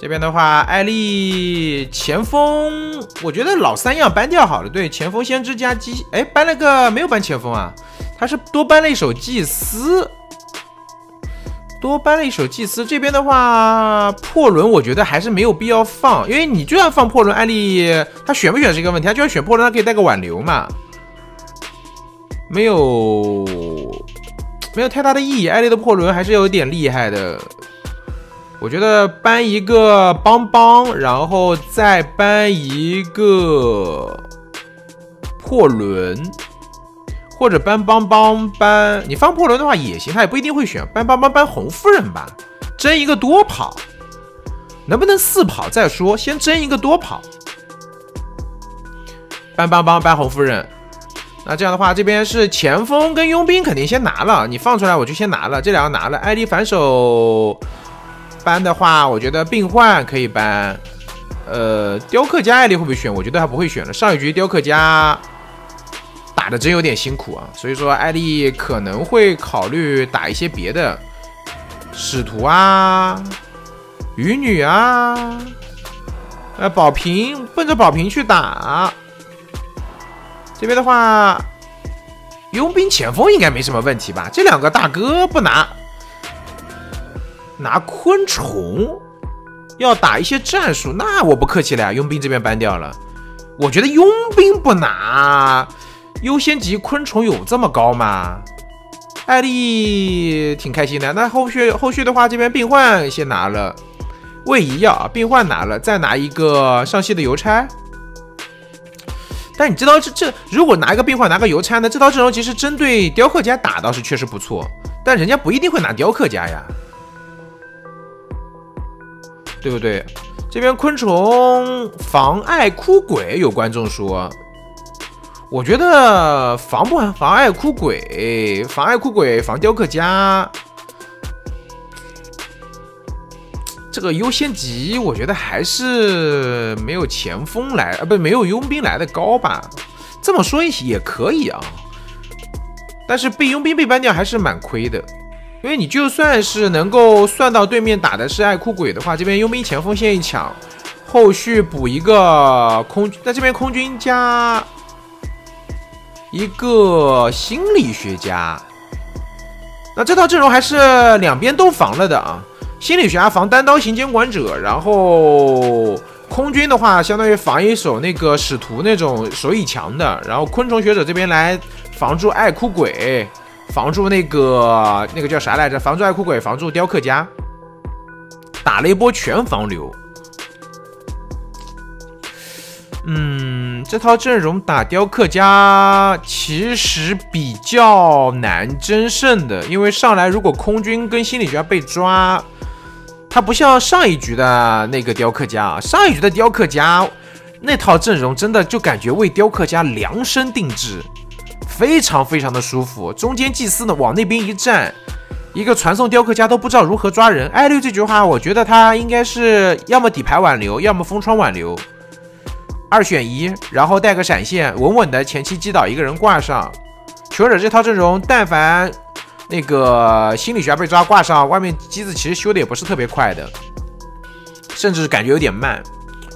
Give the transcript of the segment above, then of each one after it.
这边的话，艾丽前锋，我觉得老三样搬掉好了。对，前锋先知加机，哎，搬了个没有搬前锋啊，他是多搬了一手祭司，多搬了一手祭司。这边的话，破轮我觉得还是没有必要放，因为你就算放破轮，艾丽他选不选是一个问题，他就算选破轮，他可以带个挽留嘛，没有没有太大的意义。艾丽的破轮还是有点厉害的。我觉得搬一个邦邦，然后再搬一个破轮，或者搬邦邦搬你放破轮的话也行，他也不一定会选搬邦邦搬红夫人吧，争一个多跑，能不能四跑再说，先争一个多跑，搬邦邦搬红夫人，那这样的话这边是前锋跟佣兵肯定先拿了，你放出来我就先拿了，这两个拿了，艾丽反手。搬的话，我觉得病患可以搬。呃，雕刻家艾丽会不会选？我觉得他不会选了。上一局雕刻家打的真有点辛苦啊，所以说艾丽可能会考虑打一些别的使徒啊、鱼女啊、呃宝瓶，奔着宝瓶去打。这边的话，佣兵前锋应该没什么问题吧？这两个大哥不拿。拿昆虫要打一些战术，那我不客气了呀。佣兵这边搬掉了，我觉得佣兵不拿优先级，昆虫有这么高吗？艾丽挺开心的。那后续后续的话，这边病患先拿了，位移要病患拿了，再拿一个上戏的邮差。但你知道这这如果拿一个病患拿个邮差呢？这套阵容其实针对雕刻家打倒是确实不错，但人家不一定会拿雕刻家呀。对不对？这边昆虫妨碍哭鬼，有观众说，我觉得防不妨碍哭鬼，妨碍哭鬼，防雕刻家，这个优先级我觉得还是没有前锋来啊，不没有佣兵来的高吧？这么说也可以啊，但是被佣兵被搬掉还是蛮亏的。因为你就算是能够算到对面打的是爱哭鬼的话，这边佣兵前锋线一抢，后续补一个空，在这边空军加一个心理学家，那这套阵容还是两边都防了的啊。心理学家防单刀型监管者，然后空军的话相当于防一手那个使徒那种手艺强的，然后昆虫学者这边来防住爱哭鬼。防住那个那个叫啥来着？防住爱哭鬼，防住雕刻家，打了一波全防流。嗯，这套阵容打雕刻家其实比较难争胜的，因为上来如果空军跟心理学家被抓，他不像上一局的那个雕刻家啊，上一局的雕刻家那套阵容真的就感觉为雕刻家量身定制。非常非常的舒服，中间祭司呢往那边一站，一个传送雕刻家都不知道如何抓人。艾绿这句话，我觉得他应该是要么底牌挽留，要么封窗挽留，二选一，然后带个闪现，稳稳的前期击倒一个人挂上。求者这套阵容，但凡那个心理学被抓挂上，外面机子其实修的也不是特别快的，甚至感觉有点慢，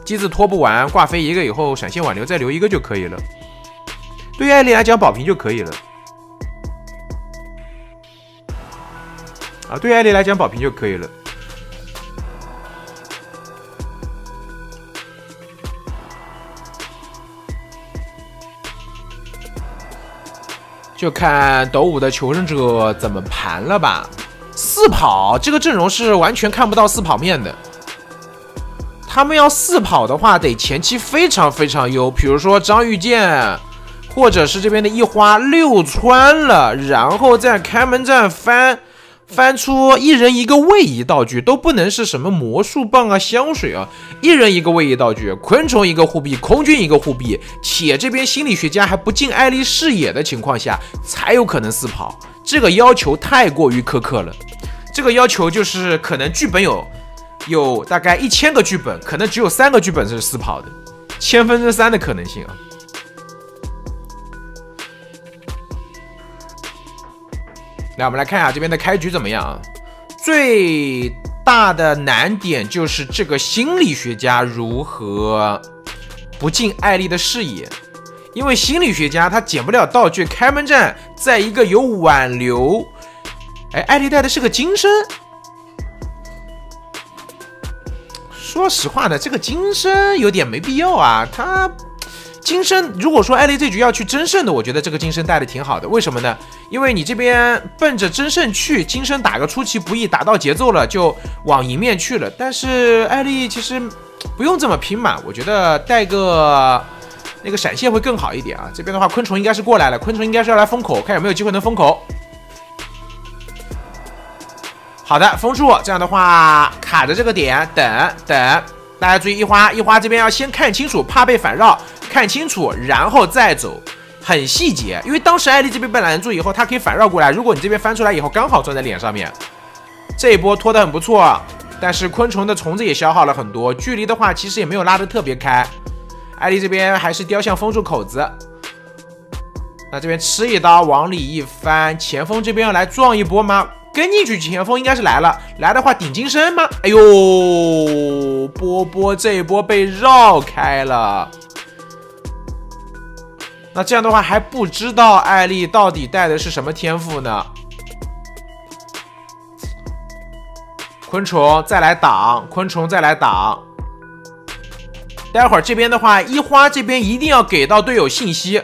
机子拖不完，挂飞一个以后闪现挽留再留一个就可以了。对于艾丽来讲，保平就可以了。啊，对于艾丽来讲，保平就可以了。就看斗五的求生者怎么盘了吧。四跑这个阵容是完全看不到四跑面的。他们要四跑的话，得前期非常非常优，比如说张玉健。或者是这边的一花六穿了，然后在开门战翻翻出一人一个位移道具，都不能是什么魔术棒啊、香水啊，一人一个位移道具，昆虫一个护臂，空军一个护臂，且这边心理学家还不进艾丽视野的情况下，才有可能四跑。这个要求太过于苛刻了，这个要求就是可能剧本有有大概一千个剧本，可能只有三个剧本是四跑的，千分之三的可能性啊。来，我们来看一下这边的开局怎么样？最大的难点就是这个心理学家如何不进艾丽的视野，因为心理学家他捡不了道具，开门战在一个有挽留，哎，艾丽带的是个金身。说实话呢，这个金身有点没必要啊。他金身，如果说艾丽这局要去争胜的，我觉得这个金身带的挺好的。为什么呢？因为你这边奔着争胜去，金身打个出其不意，打到节奏了就往赢面去了。但是艾丽其实不用这么拼嘛，我觉得带个那个闪现会更好一点啊。这边的话，昆虫应该是过来了，昆虫应该是要来封口，看有没有机会能封口。好的，封住，这样的话卡着这个点，等等，大家注意一花一花这边要先看清楚，怕被反绕，看清楚然后再走，很细节。因为当时艾丽这边被拦住以后，他可以反绕过来，如果你这边翻出来以后刚好撞在脸上面，这一波拖得很不错。但是昆虫的虫子也消耗了很多，距离的话其实也没有拉得特别开。艾丽这边还是雕像封住口子，那这边吃一刀往里一翻，前锋这边要来撞一波吗？跟进去，前锋应该是来了。来的话顶金身吗？哎呦，波波这一波被绕开了。那这样的话还不知道艾丽到底带的是什么天赋呢？昆虫再来挡，昆虫再来挡。待会儿这边的话，一花这边一定要给到队友信息，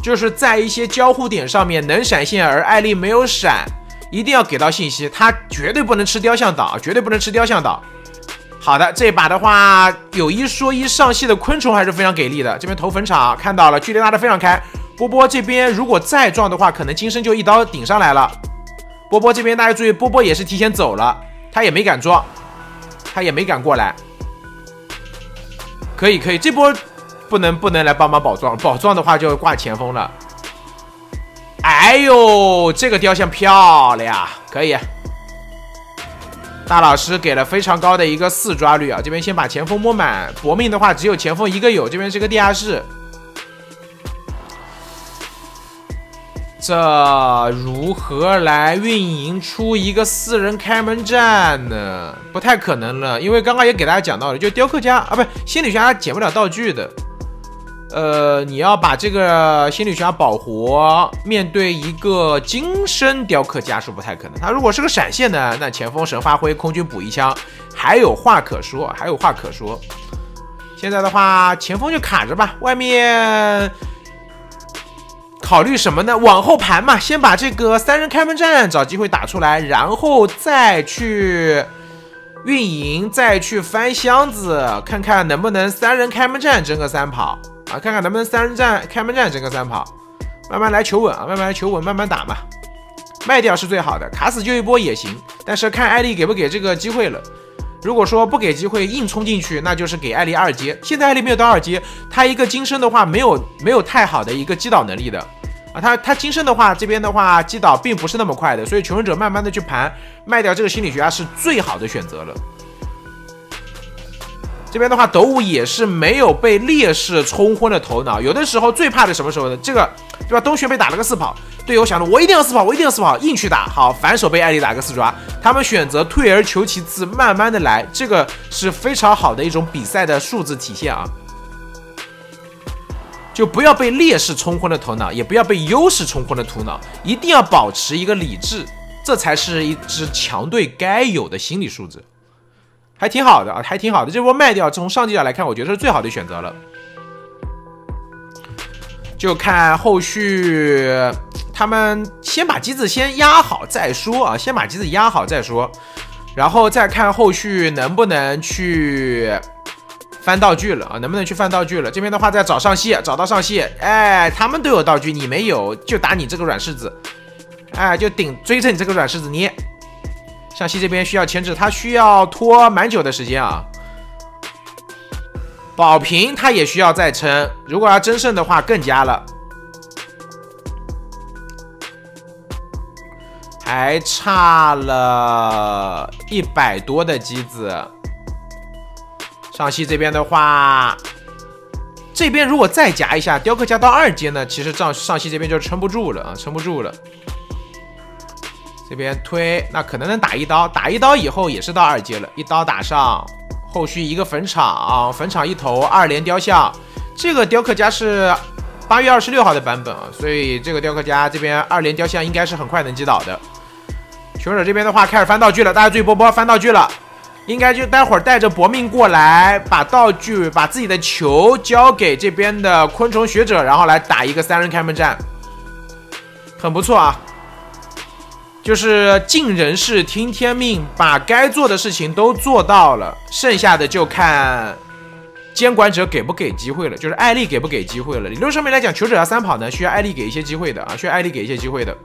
就是在一些交互点上面能闪现，而艾丽没有闪。一定要给到信息，他绝对不能吃雕像岛，绝对不能吃雕像岛。好的，这把的话有一说一，上戏的昆虫还是非常给力的。这边投坟场看到了，距离拉得非常开。波波这边如果再撞的话，可能金身就一刀顶上来了。波波这边大家注意，波波也是提前走了，他也没敢撞，他也没敢过来。可以可以，这波不能不能来帮忙保撞，保撞的话就挂前锋了。哎呦，这个雕像漂亮，可以。大老师给了非常高的一个四抓率啊，这边先把前锋摸满，搏命的话只有前锋一个有，这边是个地下室。这如何来运营出一个四人开门战呢？不太可能了，因为刚刚也给大家讲到了，就雕刻家啊，不是心理学家捡不了道具的。呃，你要把这个心理学家保活，面对一个金身雕刻家是不太可能。他如果是个闪现呢，那前锋神发挥，空军补一枪，还有话可说，还有话可说。现在的话，前锋就卡着吧，外面考虑什么呢？往后盘嘛，先把这个三人开门战找机会打出来，然后再去运营，再去翻箱子，看看能不能三人开门战争个三跑。啊，看看能不能三人战开门战整个三跑，慢慢来求稳啊，慢慢来求稳，慢慢打嘛。卖掉是最好的，卡死就一波也行，但是看艾丽给不给这个机会了。如果说不给机会，硬冲进去，那就是给艾丽二阶。现在艾丽没有到二阶，他一个金身的话，没有没有太好的一个击倒能力的啊。他他金身的话，这边的话击倒并不是那么快的，所以求生者慢慢的去盘，卖掉这个心理学家是最好的选择了。这边的话，斗五也是没有被劣势冲昏了头脑。有的时候最怕的什么时候呢？这个对吧？东玄被打了个四跑，队友想着我一定要四跑，我一定要四跑，硬去打。好，反手被艾丽打个四抓。他们选择退而求其次，慢慢的来，这个是非常好的一种比赛的数字体现啊。就不要被劣势冲昏了头脑，也不要被优势冲昏了头脑，一定要保持一个理智，这才是一支强队该有的心理素质。还挺好的啊，还挺好的。这波卖掉，从上帝角来看，我觉得是最好的选择了。就看后续，他们先把机子先压好再说啊，先把机子压好再说，然后再看后续能不能去翻道具了啊，能不能去翻道具了？这边的话再找上戏，找到上戏，哎，他们都有道具，你没有，就打你这个软柿子，哎，就顶追着你这个软柿子捏。上西这边需要牵制，他需要拖蛮久的时间啊。保平他也需要再撑，如果要争胜的话更加了。还差了一百多的机子。上西这边的话，这边如果再夹一下雕刻家到二阶呢，其实上上西这边就撑不住了啊，撑不住了。这边推，那可能能打一刀，打一刀以后也是到二阶了，一刀打上，后续一个坟场，坟场一头二连雕像，这个雕刻家是八月二十六号的版本啊，所以这个雕刻家这边二连雕像应该是很快能击倒的。求者这边的话开始翻道具了，大家注意波波翻道具了，应该就待会儿带着搏命过来，把道具把自己的球交给这边的昆虫学者，然后来打一个三人开门战，很不错啊。就是尽人事听天命，把该做的事情都做到了，剩下的就看监管者给不给机会了。就是艾丽给不给机会了。理论上面来讲，求者要三跑呢，需要艾丽给一些机会的啊，需要艾丽给一些机会的。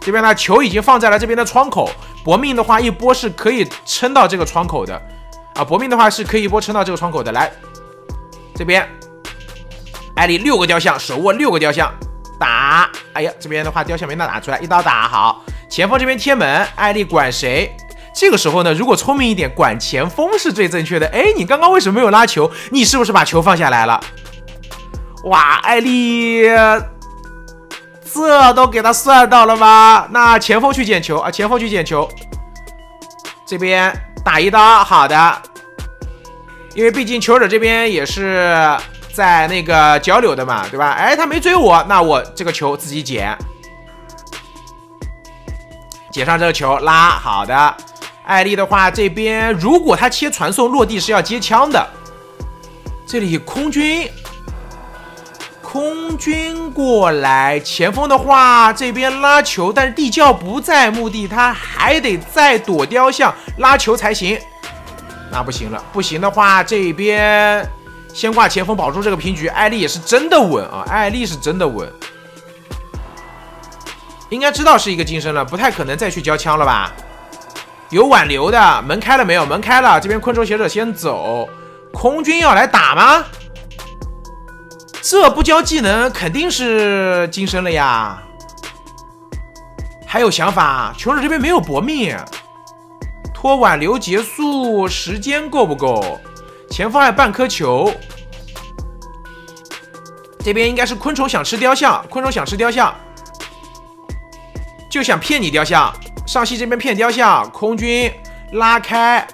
这边呢，球已经放在了这边的窗口，搏命的话一波是可以撑到这个窗口的啊，搏命的话是可以一波撑到这个窗口的。来，这边艾丽六个雕像，手握六个雕像打，哎呀，这边的话雕像没拿打出来，一刀打好。前锋这边贴门，艾丽管谁？这个时候呢，如果聪明一点，管前锋是最正确的。哎，你刚刚为什么没有拉球？你是不是把球放下来了？哇，艾丽，这都给他算到了吗？那前锋去捡球啊，前锋去捡球。这边打一刀，好的。因为毕竟球者这边也是在那个交流的嘛，对吧？哎，他没追我，那我这个球自己捡。捡上这个球拉好的，艾丽的话这边如果他切传送落地是要接枪的，这里空军空军过来，前锋的话这边拉球，但是地窖不在墓地，他还得再躲雕像拉球才行，那不行了，不行的话这边先挂前锋保住这个平局，艾丽也是真的稳啊，艾丽是真的稳。应该知道是一个金身了，不太可能再去交枪了吧？有挽留的，门开了没有？门开了，这边昆虫学者先走，空军要来打吗？这不交技能肯定是金身了呀！还有想法？求者这边没有搏命，拖挽留结束时间够不够？前方还有半颗球，这边应该是昆虫想吃雕像，昆虫想吃雕像。就想骗你雕像，上戏这边骗雕像，空军拉开，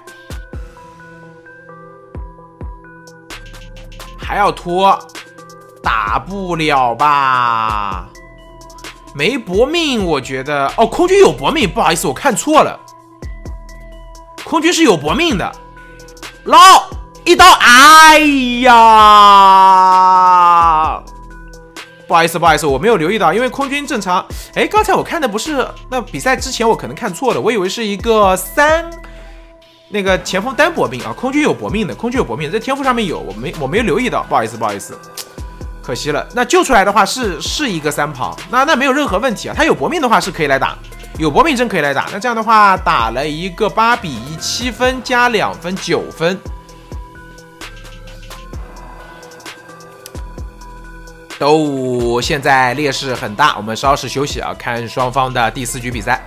还要拖，打不了吧？没搏命，我觉得哦，空军有搏命，不好意思，我看错了，空军是有搏命的，捞一刀，哎呀！不好意思，不好意思，我没有留意到，因为空军正常。哎，刚才我看的不是那比赛之前，我可能看错了，我以为是一个三那个前锋单薄命啊。空军有薄命的，空军有薄命，在天赋上面有，我没我没有留意到，不好意思，不好意思，可惜了。那救出来的话是是一个三跑，那那没有任何问题啊。他有搏命的话是可以来打，有搏命真可以来打。那这样的话打了一个八比一，七分加两分，九分。斗五现在劣势很大，我们稍事休息啊，看双方的第四局比赛。